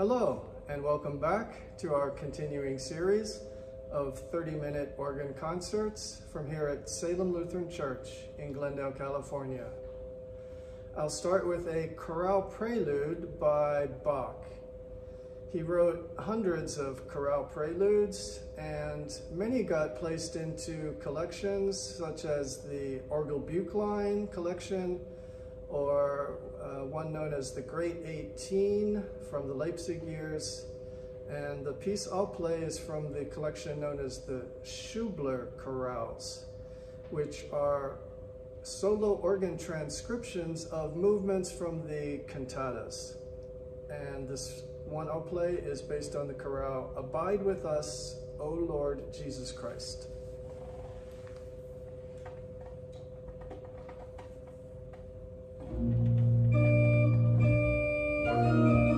Hello, and welcome back to our continuing series of 30-minute organ concerts from here at Salem Lutheran Church in Glendale, California. I'll start with a chorale prelude by Bach. He wrote hundreds of chorale preludes and many got placed into collections such as the Orgel Buchlein collection or uh, one known as the Great 18 from the Leipzig years. And the piece I'll play is from the collection known as the Schubler chorales, which are solo organ transcriptions of movements from the cantatas. And this one I'll play is based on the chorale, Abide with Us, O Lord Jesus Christ. The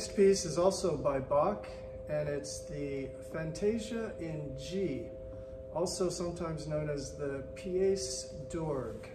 next piece is also by Bach, and it's the Fantasia in G, also sometimes known as the Pièce d'Orgue.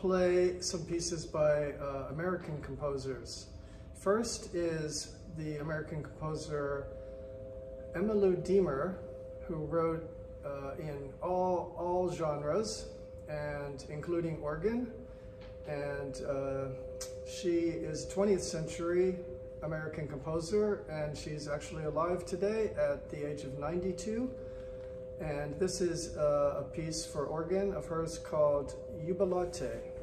Play some pieces by uh, American composers. First is the American composer Emma Lou Diemer, who wrote uh, in all, all genres, and including organ. And uh, she is 20th century American composer, and she's actually alive today at the age of 92. And this is uh, a piece for organ of hers called Jubilate.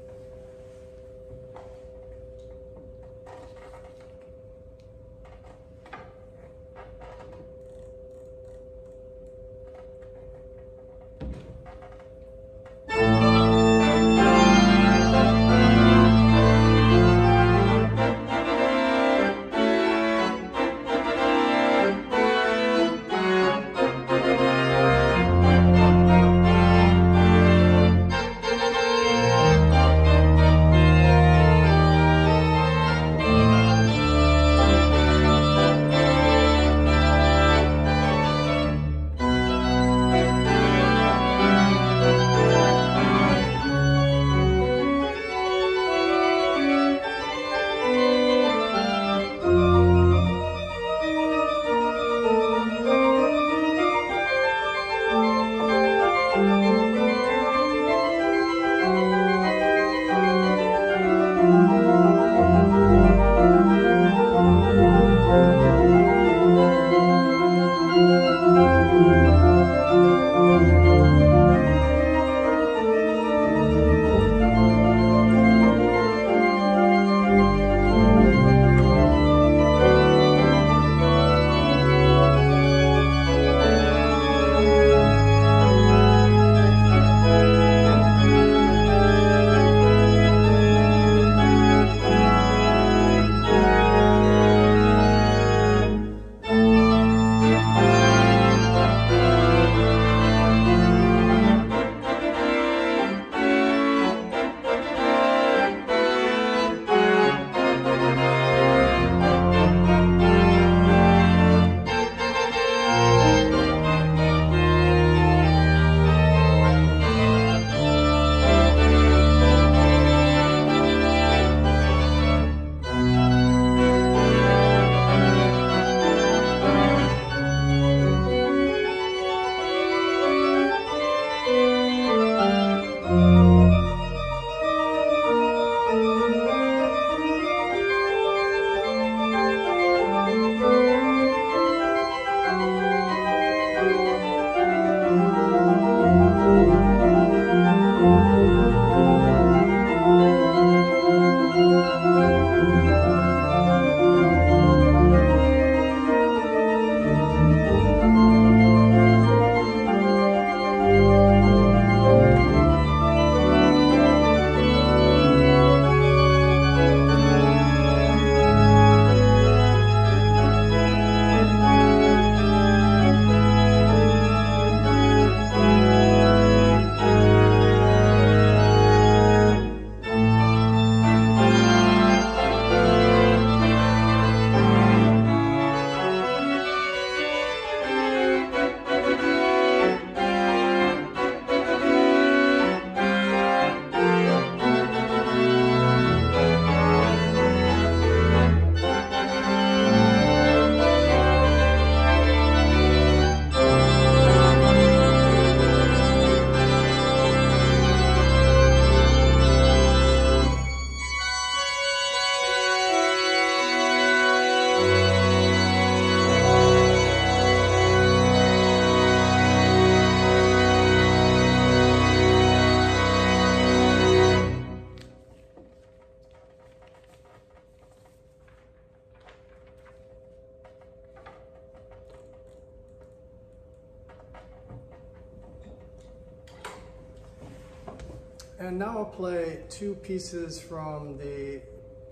And now I'll play two pieces from the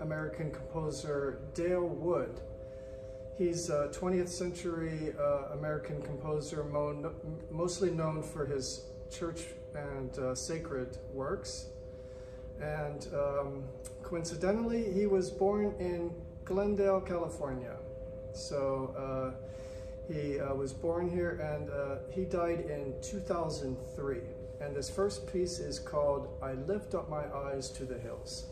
American composer Dale Wood. He's a 20th century uh, American composer, mo mostly known for his church and uh, sacred works. And um, coincidentally, he was born in Glendale, California. So uh, he uh, was born here and uh, he died in 2003. And this first piece is called I Lift Up My Eyes to the Hills.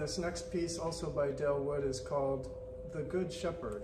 This next piece, also by Dale Wood, is called The Good Shepherd.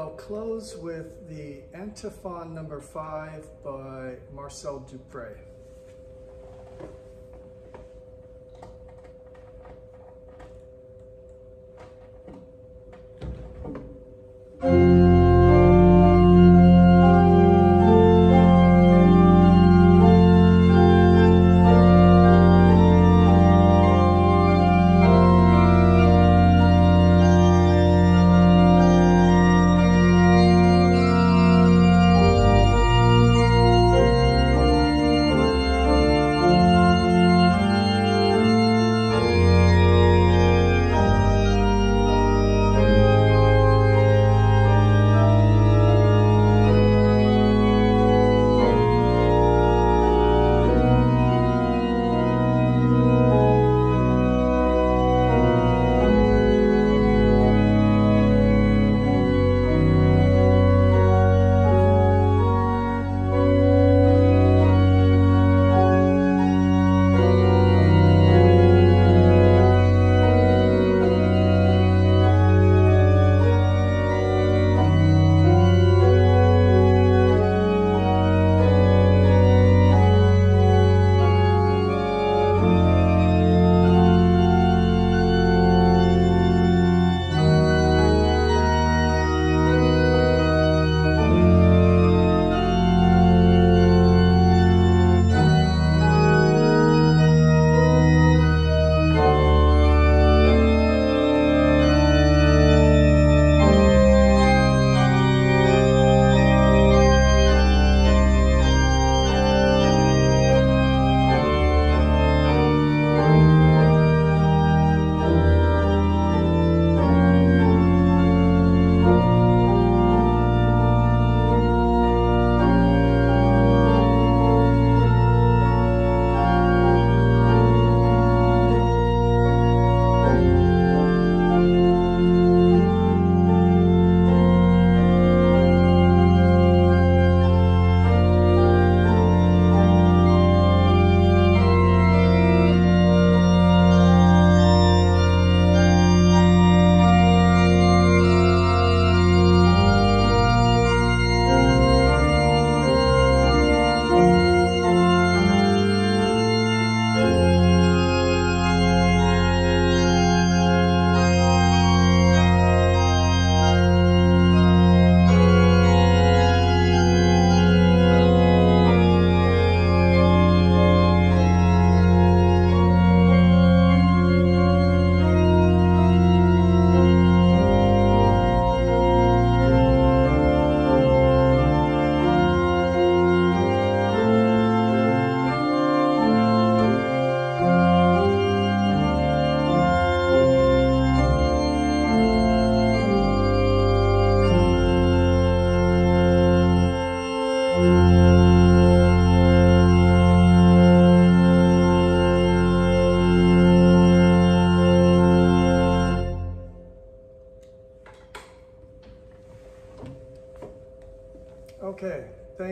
I'll close with the antiphon number five by Marcel Dupré.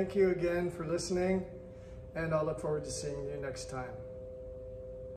Thank you again for listening, and I'll look forward to seeing you next time.